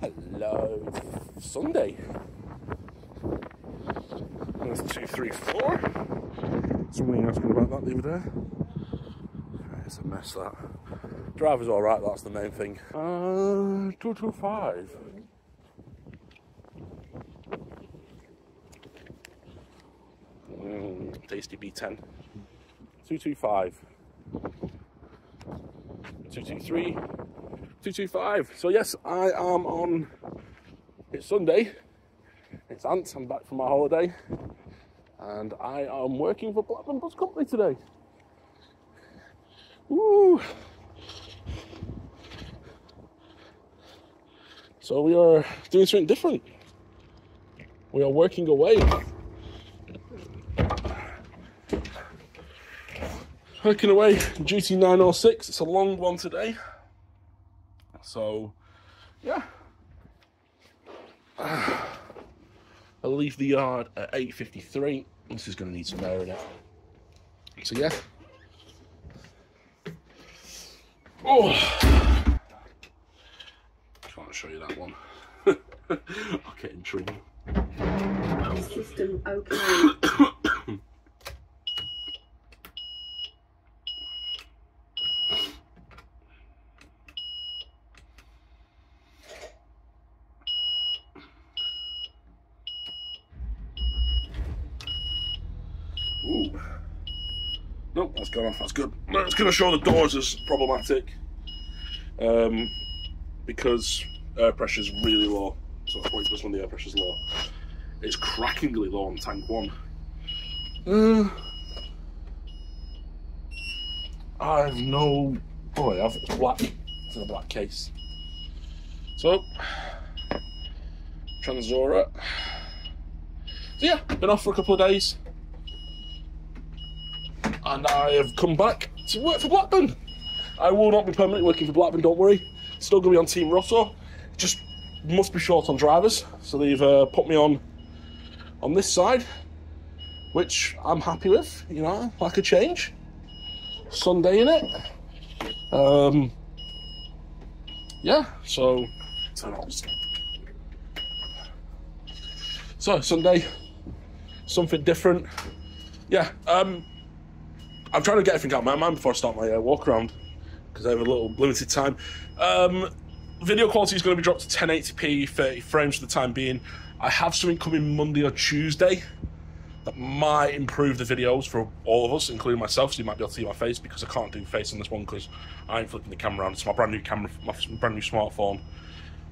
Hello, Sunday. That's two, three, four. Somebody me about that the other day. It's a mess that. Driver's alright, that's the main thing. Uh, 225. Mm, tasty B10. 225. 223. 225. So, yes, I am on. It's Sunday. It's Ant. I'm back from my holiday. And I am working for Blackburn Bus Company today. Woo! So we are doing something different. We are working away. Working away, GT 906. It's a long one today. So, yeah. I'll leave the yard at 8.53. This is going to need some air in it. So, yeah. Oh! Can't show you that one. I'll get in trouble. System okay. Ooh. Nope, that's That's good. It's going to show the doors as problematic um, because air pressure is really low. So that's when the air pressure is low. It's crackingly low on tank one. Uh, I have no. Oh, I have. It's black. It's in a black case. So, Transora. So yeah, been off for a couple of days and I have come back to work for Blackburn. I will not be permanently working for Blackburn, don't worry. Still going to be on Team Rosso. Just must be short on drivers, so they've uh, put me on on this side, which I'm happy with. You know, like a change. Sunday in it. Um, yeah. So. So Sunday, something different. Yeah. Um, I'm trying to get everything out of my mind before I start my uh, walk around because I have a little limited time. Um, video quality is going to be dropped to 1080p, 30 frames for the time being. I have something coming Monday or Tuesday that might improve the videos for all of us, including myself, so you might be able to see my face because I can't do face on this one because I ain't flipping the camera around. It's my brand new camera, my brand new smartphone.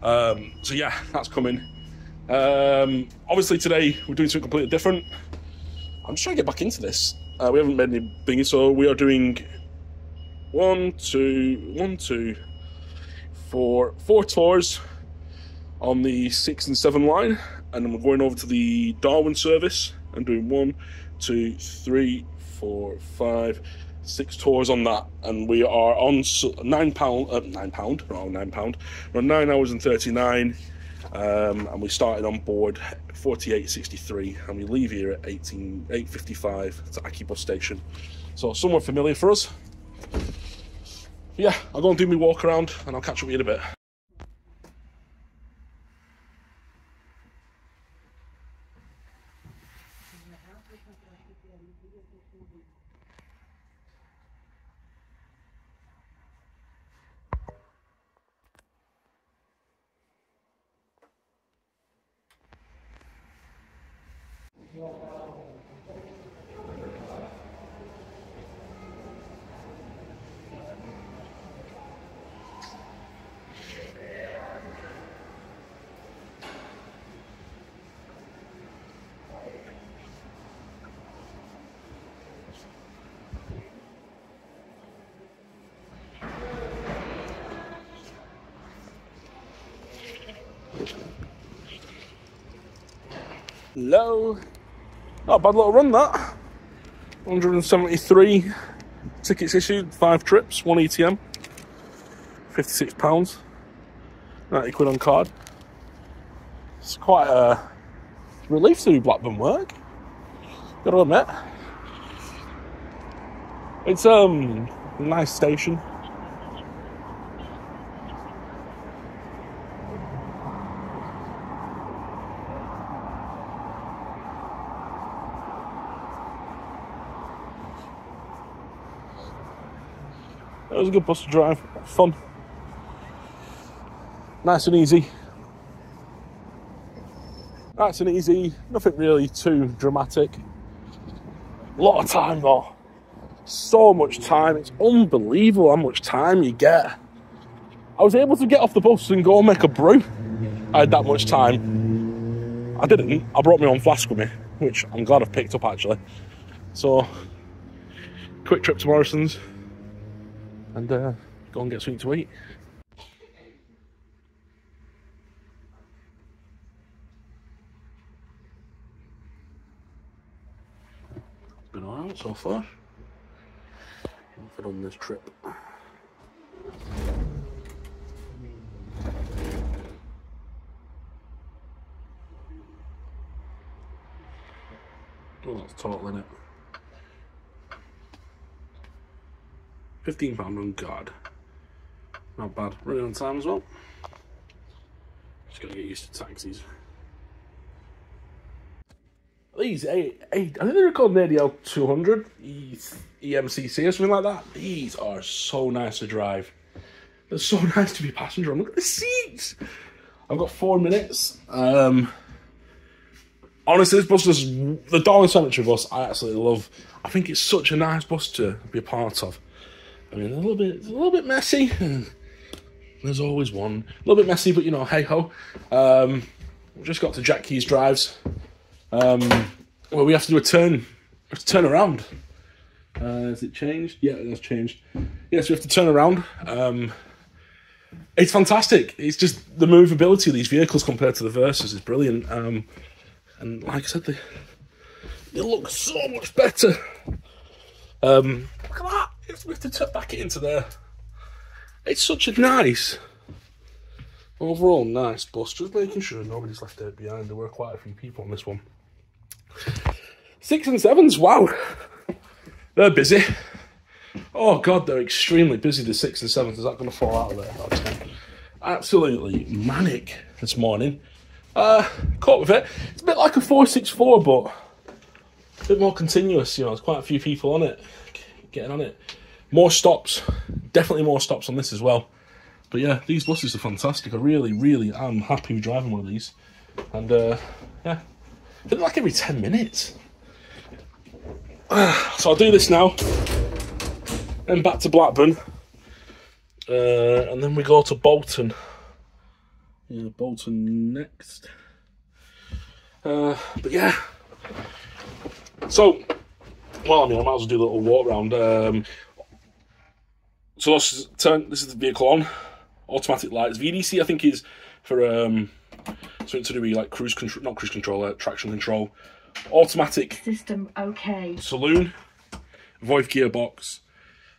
Um, so yeah, that's coming. Um, obviously today we're doing something completely different. I'm just trying to get back into this. Uh, we haven't made any thingy, so we are doing one, two, one, two, four, four tours on the six and seven line, and then we're going over to the Darwen service and doing one, two, three, four, five, six tours on that, and we are on nine pound, uh, nine pound, no, nine pound, we're on nine hours and thirty nine. Um, and we started on board 48.63 and we leave here at 18 8.55 to Accy bus station. So somewhat familiar for us. Yeah I'll go and do my walk around and I'll catch up with you in a bit Hello. Not a bad little run that. 173 tickets issued, five trips, one ETM. £56. 90 quid on card. It's quite a relief to do Blackburn work. Gotta admit. It's um nice station. It was a good bus to drive. Fun. Nice and easy. Nice and easy. Nothing really too dramatic. A lot of time though. So much time. It's unbelievable how much time you get. I was able to get off the bus and go and make a brew. I had that much time. I didn't. I brought my own flask with me, which I'm glad I've picked up actually. So, quick trip to Morrison's and uh, go and get something to eat. It's been alright so far. I've on this trip. Oh, that's total in it. Fifteen pound on guard. Not bad. Running on time as well. Just gotta get used to taxis. These I think they're called an ADL 200 e, EMCC or something like that. These are so nice to drive. They're so nice to be passenger on. Look at the seats. I've got four minutes. Um, honestly, this bus is the Darling Cemetery bus. I absolutely love. I think it's such a nice bus to be a part of. I mean, a little bit, a little bit messy. There's always one. A little bit messy, but you know, hey ho. Um, we just got to Jack Keys Drives. Um, well, we have to do a turn. Have to turn around. Uh, has it changed? Yeah, it has changed. Yes, we have to turn around. Um, it's fantastic. It's just the movability of these vehicles compared to the Versas is brilliant. Um, and like I said, they, they look so much better. Um, look at that. We have to turn back it into there. It's such a nice, overall nice bus. Just making sure nobody's left out behind. There were quite a few people on this one. Six and sevens, wow. They're busy. Oh god, they're extremely busy, the six and sevens. Is that going to fall out of there? Absolutely manic this morning. Uh, caught with it. It's a bit like a 464, but a bit more continuous. You know, there's quite a few people on it, getting on it. More stops, definitely more stops on this as well. But yeah, these buses are fantastic. I really, really am happy with driving one of these. And uh, yeah, but like every 10 minutes. So I'll do this now. Then back to Blackburn. Uh, and then we go to Bolton. Yeah, Bolton next. Uh, but yeah. So, well, I mean, I might as well do a little walk around. Um, so let's turn. This is the vehicle on. Automatic lights. VDC, I think, is for um, something to do with like cruise control, not cruise control, uh, traction control. Automatic system okay. Saloon, Voith gearbox,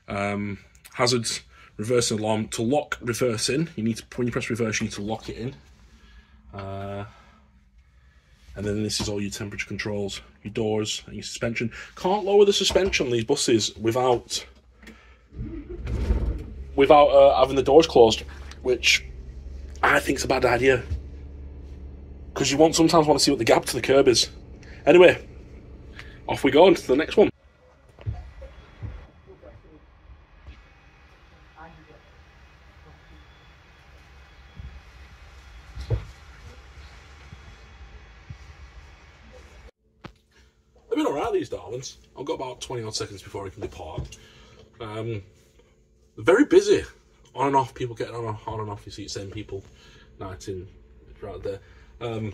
um, hazards, reverse alarm. To lock reverse in, you need to when you press reverse, you need to lock it in. Uh, and then this is all your temperature controls, your doors, and your suspension. Can't lower the suspension on these buses without without uh, having the doors closed, which I think is a bad idea because you want sometimes want to see what the gap to the curb is. Anyway, off we go on to the next one. They've been alright, these Darwens. I've got about 20 odd seconds before I can depart. Um, very busy. On and off, people getting on, on and off. You see the same people night in, right there. Um,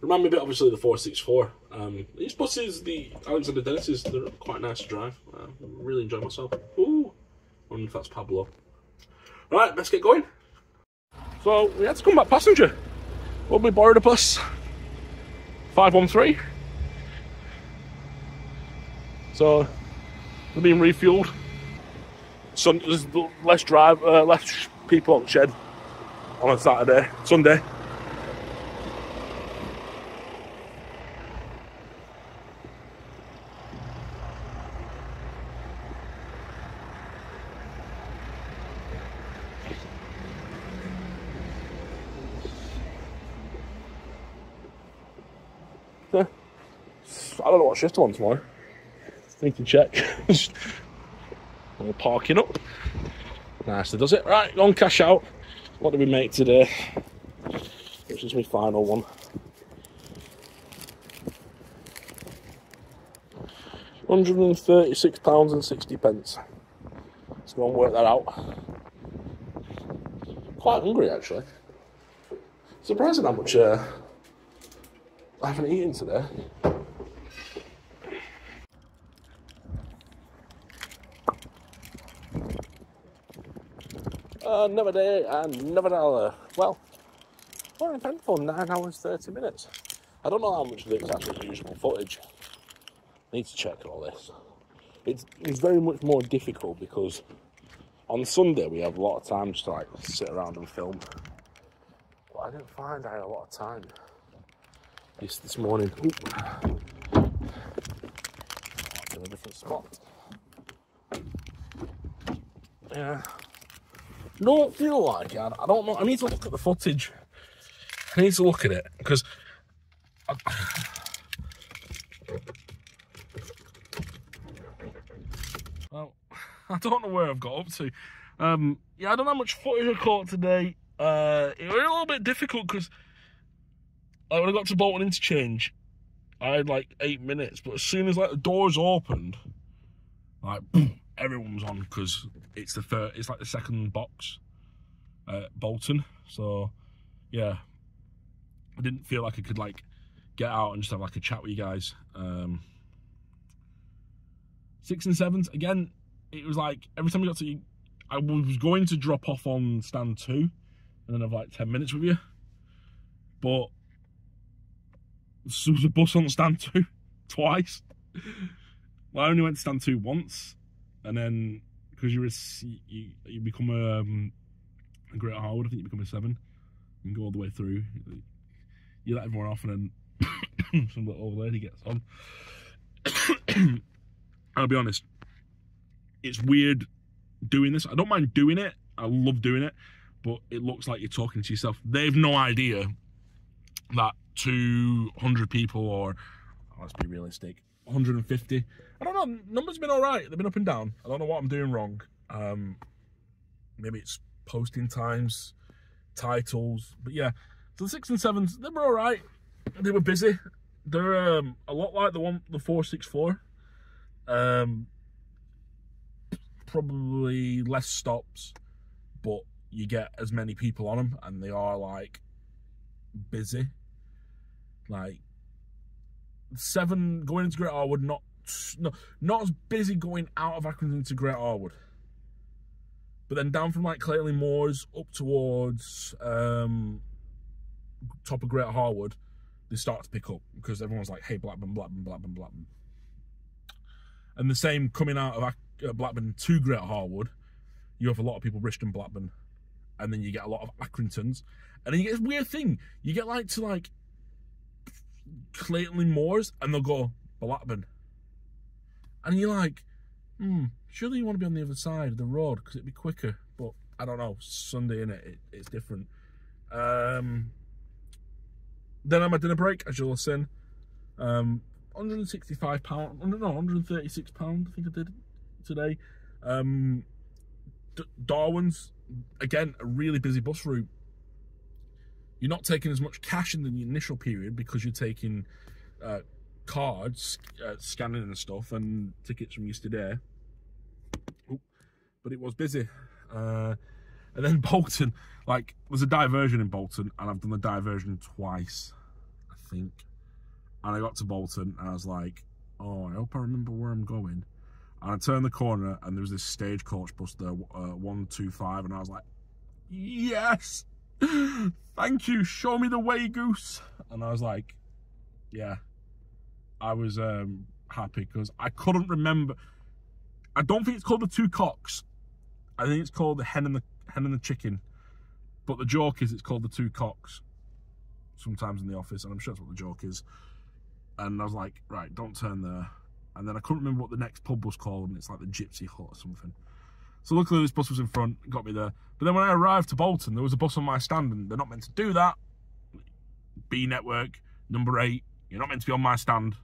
remind me a bit, obviously, the 464. Um, these buses, the Alexander Dennis's, they're quite nice to drive. Uh, really enjoy myself. Ooh, I wonder if that's Pablo. Right, let's get going. So, we had to come back passenger. Well, we borrowed a bus. 513. So, they're being refueled. So, there's less drive, uh, less people on the shed on a Saturday, Sunday. I don't know what shift I'm on tomorrow. Need to check. All parking up. Nicely does it. Right, go and cash out. What did we make today? Which is my final one. Hundred and thirty-six pounds and sixty pence. Let's go and work that out. Quite hungry actually. Surprising how much uh, I haven't eaten today. Uh, another day, and another hour. Well, what eventful, 9 hours 30 minutes. I don't know how much of it is actually usable footage. Need to check all this. It's, it's very much more difficult because on Sunday we have a lot of time just to like sit around and film. But I didn't find I had a lot of time this this morning. In a different spot. Yeah. Don't feel like it. I don't know. I need to look at the footage. I need to look at it because. Well, I don't know where I've got up to. Um, yeah, I don't know much footage I caught today. Uh, it was a little bit difficult because like, when I got to Bolton Interchange, I had like eight minutes, but as soon as like the doors opened, like everyone was on because it's the third, it's like the second box at Bolton. So yeah, I didn't feel like I could like get out and just have like a chat with you guys. Um, six and sevens again. It was like every time we got to, I was going to drop off on stand two, and then have like ten minutes with you, but there was a bus on stand two twice. Well, I only went to stand two once, and then because you're a, you, you become a, um, a Greater Harwood, I think you become a seven. You can go all the way through. You let everyone off, and then some little old lady gets on. I'll be honest, it's weird doing this. I don't mind doing it. I love doing it, but it looks like you're talking to yourself. They've no idea that 200 people, or let's be realistic, 150. I don't know. Numbers have been all right. They've been up and down. I don't know what I'm doing wrong. Um, maybe it's posting times, titles, but yeah. So the six and sevens, they were all right. They were busy. They're um, a lot like the one, the four six four. Um, probably less stops, but you get as many people on them, and they are like busy. Like seven going into Great would not no, not as busy going out of Accrington to Great Harwood. But then down from like Clayton Moors up towards um, top of Great Harwood, they start to pick up because everyone's like, hey, Blackburn, Blackburn, Blackburn, Blackburn. And the same coming out of uh, Blackburn to Great Harwood, you have a lot of people Bristol Blackburn, and then you get a lot of Accringtons, and then you get this weird thing. You get like to like Clayton Moors, and they'll go Blackburn, and you're like, hmm, surely you want to be on the other side of the road because it'd be quicker. But I don't know. Sunday in it, it, it's different. Um, then I'm at dinner break, as you'll have seen. Um, 165 pound, no, 136 pound. I think I did today. Um, D Darwen's again a really busy bus route. You're not taking as much cash in the initial period because you're taking uh, cards, uh, scanning and stuff, and tickets from yesterday. Ooh, but it was busy. Uh, and then Bolton, like, there's a diversion in Bolton, and I've done the diversion twice, I think. And I got to Bolton, and I was like, oh, I hope I remember where I'm going. And I turned the corner, and there was this stagecoach bus there, uh, 125, and I was like, yes! Thank you, show me the way, Goose. And I was like, yeah. I was um, happy because I couldn't remember. I don't think it's called the two cocks. I think it's called the hen and the hen and the chicken. But the joke is it's called the two cocks. Sometimes in the office, and I'm sure that's what the joke is. And I was like, right, don't turn there. And then I couldn't remember what the next pub was called, and it's like the Gypsy Hut or something. So luckily this bus was in front, got me there. But then when I arrived to Bolton, there was a bus on my stand, and they're not meant to do that. Bee Network, number eight, you're not meant to be on my stand.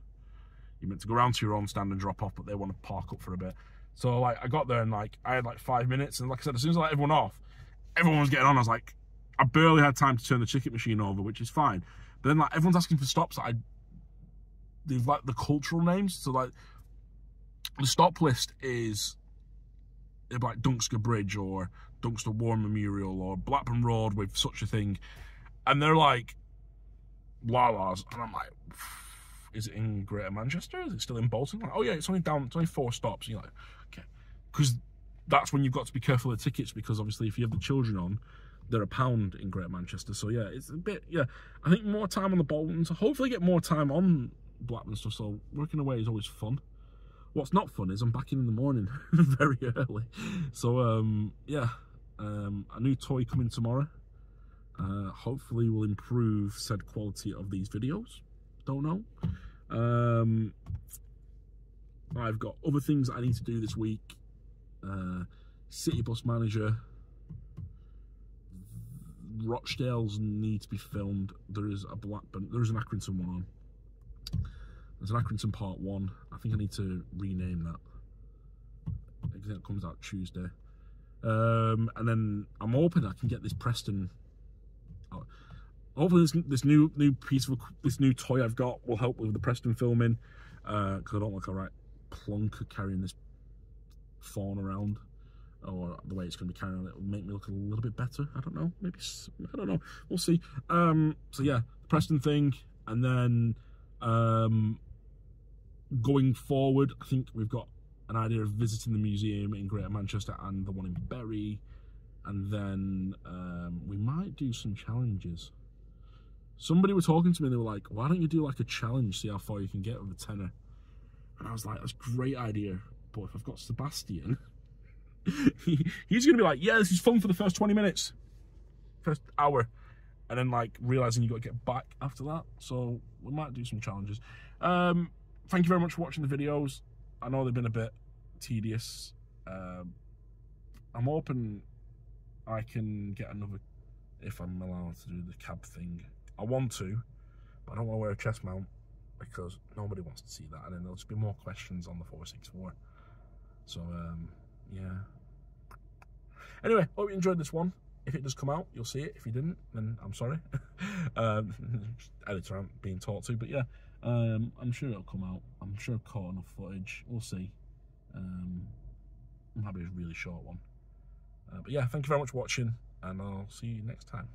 You're meant to go around to your own stand and drop off, but they want to park up for a bit. So like I got there and like I had like five minutes, and like I said, as soon as I let everyone off, everyone was getting on. I was like, I barely had time to turn the ticket machine over, which is fine. But then like everyone's asking for stops I they've like the cultural names. So like the stop list is uh, like Dunscar Bridge or Dunscar War Memorial or Blackburn Road with such a thing. And they're like Lalas. And I'm like, is it in Greater Manchester? Is it still in Bolton? Like, oh yeah, it's only down, it's only four stops. You're like, okay. Because that's when you've got to be careful of tickets because obviously if you have the children on, they're a pound in Greater Manchester. So yeah, it's a bit, yeah. I think more time on the Bolton. So hopefully get more time on Blackburn stuff. So working away is always fun. What's not fun is I'm back in in the morning very early. So um, yeah, um, a new toy coming tomorrow. Uh, hopefully will improve said quality of these videos. Don't know. Um, I've got other things I need to do this week. Uh, City Bus Manager. Rochdale's need to be filmed. There is a Blackburn, there is an Accrington one on. There's an Accrington Part 1. I think I need to rename that. I think it comes out Tuesday. Um, and then I'm hoping I can get this Preston. Oh, hopefully, this, this new new piece of this new toy I've got will help with the Preston filming. Because uh, I don't look alright plonker carrying this fawn around, or the way it's going to be carrying on. It will make me look a little bit better. I don't know. Maybe I don't know. We'll see. Um, so yeah, the Preston thing, and then um, going forward, I think we've got an idea of visiting the museum in Greater Manchester and the one in Bury. And then um, we might do some challenges. Somebody were talking to me, and they were like, why don't you do like a challenge, see how far you can get with a tenner? And I was like, that's a great idea. But if I've got Sebastian, he, he's going to be like, yeah, this is fun for the first 20 minutes, first hour. And then like realizing you got to get back after that. So we might do some challenges. Um, thank you very much for watching the videos. I know they've been a bit tedious. Um, I'm hoping I can get another, if I'm allowed to do the cab thing. I want to, but I don't want to wear a chest mount because nobody wants to see that. And then there'll just be more questions on the 464. So, um, yeah. Anyway, hope you enjoyed this one. If it does come out, you'll see it. If you didn't, then I'm sorry. um, editor aren't being talked to, but yeah. Um, I'm sure it'll come out. I'm sure I've caught enough footage. We'll see. Um, might be a really short one. Uh, but yeah, thank you very much for watching, and I'll see you next time.